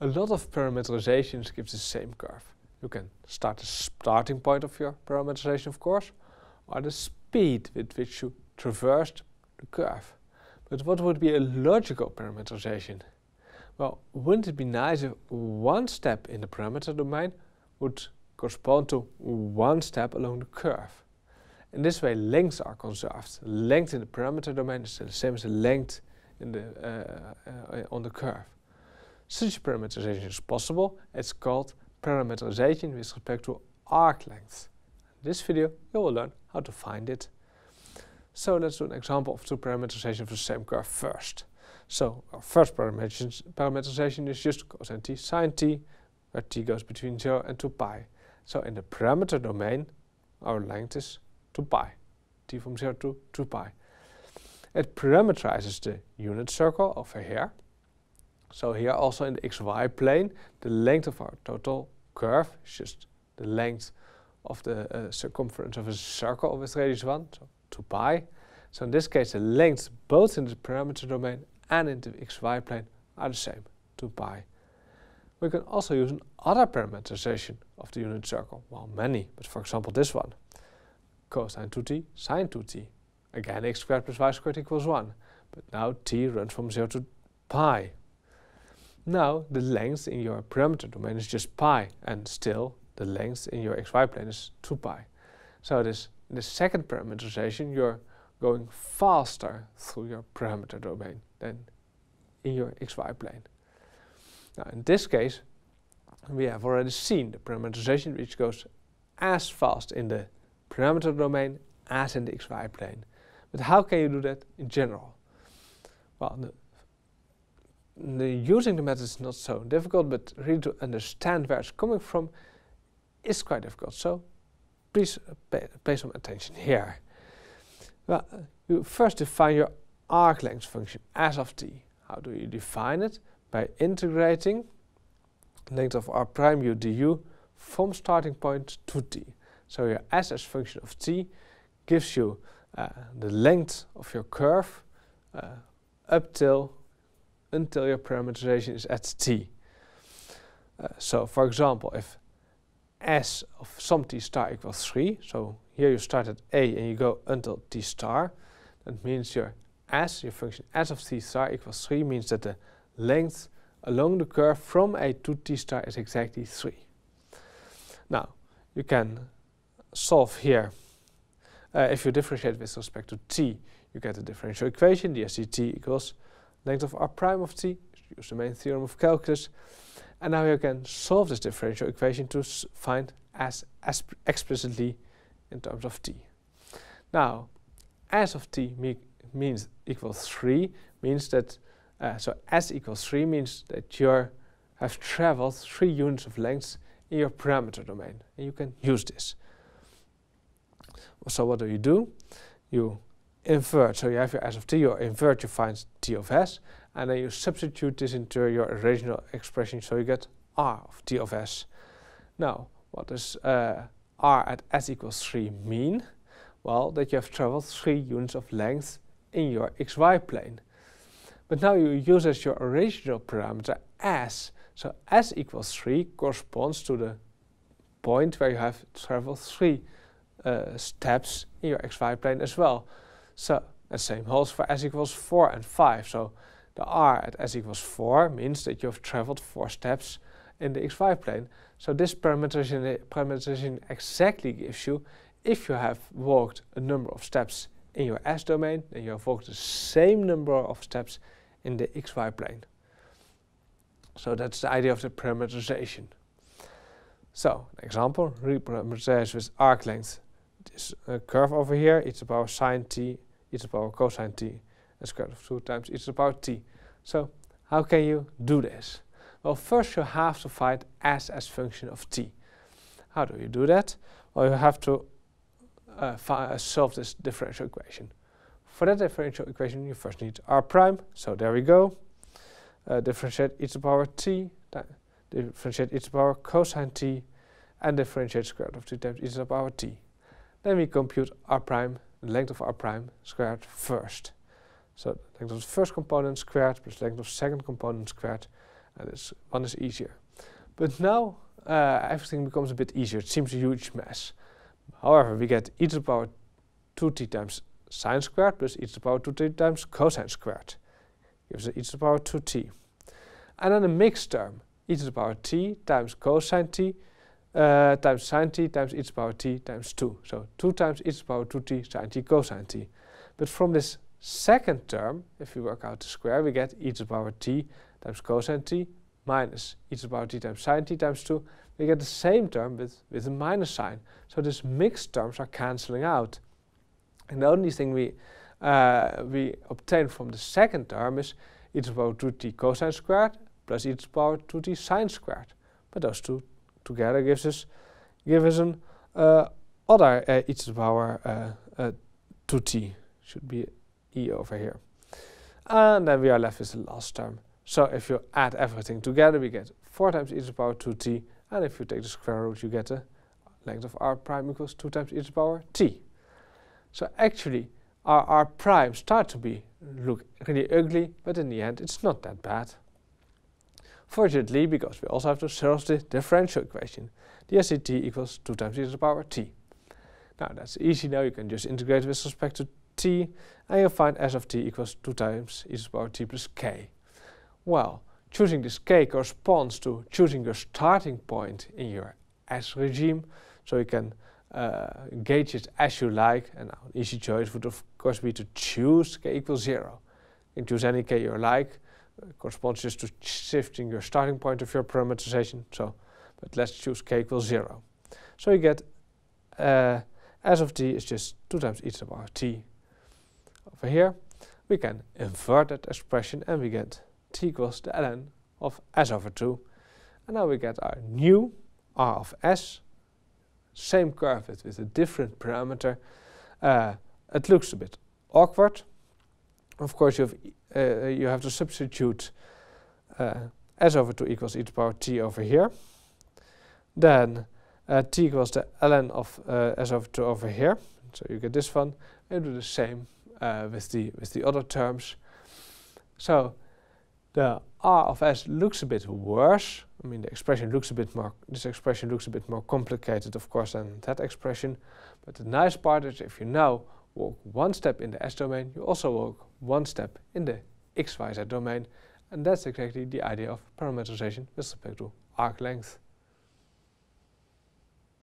A lot of parameterizations give the same curve. You can start the starting point of your parameterization, of course, or the speed with which you traversed the curve. But what would be a logical parameterization? Well, wouldn't it be nice if one step in the parameter domain would correspond to one step along the curve? In this way, lengths are conserved. Length in the parameter domain is the same as the length in the, uh, uh, on the curve. Such parameterization is possible. It's called parameterization with respect to arc length. In this video, you will learn how to find it. So let's do an example of two parameterization for the same curve first. So our first parameterization is just cosine t sine t, where t goes between 0 and 2 pi. So in the parameter domain, our length is 2 pi, t from 0 to 2 pi. It parameterizes the unit circle over here. So here also in the xy plane, the length of our total curve is just the length of the uh, circumference of a circle with radius 1, so 2 pi. So in this case, the lengths both in the parameter domain and in the xy plane are the same, 2 pi. We can also use another parameterization of the unit circle, well many, but for example this one cosine 2t, sine 2t. Again, x squared plus y squared equals 1. But now t runs from 0 to pi. Now the length in your parameter domain is just pi, and still the length in your xy plane is 2 pi. So this, in the second parameterization, you're going faster through your parameter domain than in your xy plane. Now in this case, we have already seen the parameterization which goes as fast in the parameter domain as in the xy plane. But how can you do that in general? Well, the, the using the method is not so difficult, but really to understand where it's coming from is quite difficult. So please pay, pay some attention here. Well, you first define your arc length function s of t. How do you define it? By integrating length of r prime u du from starting point to t. So your s as function of t gives you uh, the length of your curve uh, up till until your parameterization is at t. Uh, so for example, if s of some t star equals 3, so here you start at a and you go until t star, that means your s, your function s of t star equals 3 means that the length along the curve from a to t star is exactly 3. Now, you can solve here, uh, if you differentiate with respect to t, you get a differential equation, dsdt equals length of r prime of t, use the main theorem of calculus, and now you can solve this differential equation to find s explicitly in terms of t. Now, s of t me means equals 3 means that, uh, so s equals 3 means that you have traveled 3 units of length in your parameter domain, and you can use this. So what do you do? You invert, so you have your s of t, you invert, you find t of s, and then you substitute this into your original expression, so you get r of t of s. Now, what does uh, r at s equals 3 mean? Well, that you have traveled 3 units of length in your xy plane. But now you use as your original parameter s. So s equals 3 corresponds to the point where you have traveled 3 uh, steps in your xy plane as well. So the same holds for s equals 4 and 5. So the r at s equals 4 means that you have traveled 4 steps in the xy plane. So this parameterization, parameterization exactly gives you if you have walked a number of steps in your s domain, then you have walked the same number of steps in the xy plane. So that's the idea of the parameterization. So, an example, reparameterize with arc length this uh, curve over here, it's power sine t, it's power cosine t, and square root of 2 times it's power t. So how can you do this? Well, first you have to find s as function of t. How do you do that? Well, you have to uh, uh, solve this differential equation. For that differential equation, you first need r prime. So there we go. Uh, differentiate e to the power t, differentiate e to the power cosine t, and differentiate square root of 2 times e to the power t. Then we compute r prime, the length of r prime squared first. So length of the first component squared plus length of second component squared. and this one is easier. But now uh, everything becomes a bit easier. It seems a huge mess. However, we get e to the power 2t times sine squared plus e to the power 2t times cosine squared. Gives us e to the power 2t. And then a mixed term, e to the power t times cosine t uh, times sine t times e to the power t times 2. So 2 times e to the power 2t sine t cosine t. But from this second term, if we work out the square, we get e to the power t times cosine t minus e to the power t times sine t times 2. We get the same term with, with a minus sign. So these mixed terms are cancelling out. And the only thing we, uh, we obtain from the second term is e to the power 2t cosine squared plus e to the power 2t sine squared. But those two together gives us give us an uh, other uh, e to the power uh, uh 2t. Should be e over here. And then we are left with the last term. So if you add everything together, we get 4 times e to the power 2t. And if you take the square root, you get the length of r prime equals 2 times e to the power t. So actually, our r prime start to be look really ugly, but in the end, it's not that bad. Fortunately, because we also have to solve the differential equation, the SCT equals 2 times e to the power t. Now that's easy now, you can just integrate with respect to t, and you'll find s of t equals 2 times e to the power t plus k. Well, choosing this k corresponds to choosing your starting point in your s regime, so you can uh, gauge it as you like, and an easy choice would of course be to choose k equals 0. You can choose any k you like, corresponds just to shifting your starting point of your parameterization, so, but let's choose k equals 0. So you get uh, s of t is just 2 times e to the power t over here, we can invert that expression and we get t equals the ln of s over 2. And now we get our new r of s, same curve with, with a different parameter. Uh, it looks a bit awkward. Of course, you have, uh, you have to substitute uh, s over 2 equals e to the power t over here. Then uh, t equals the ln of uh, s over 2 over here. So you get this one. And do the same uh, with the with the other terms. So the r of s looks a bit worse. I mean, the expression looks a bit more. This expression looks a bit more complicated, of course, than that expression. But the nice part is, if you now walk one step in the s domain, you also walk one step in the x, y, z domain, and that's exactly the idea of parameterization with respect to arc length.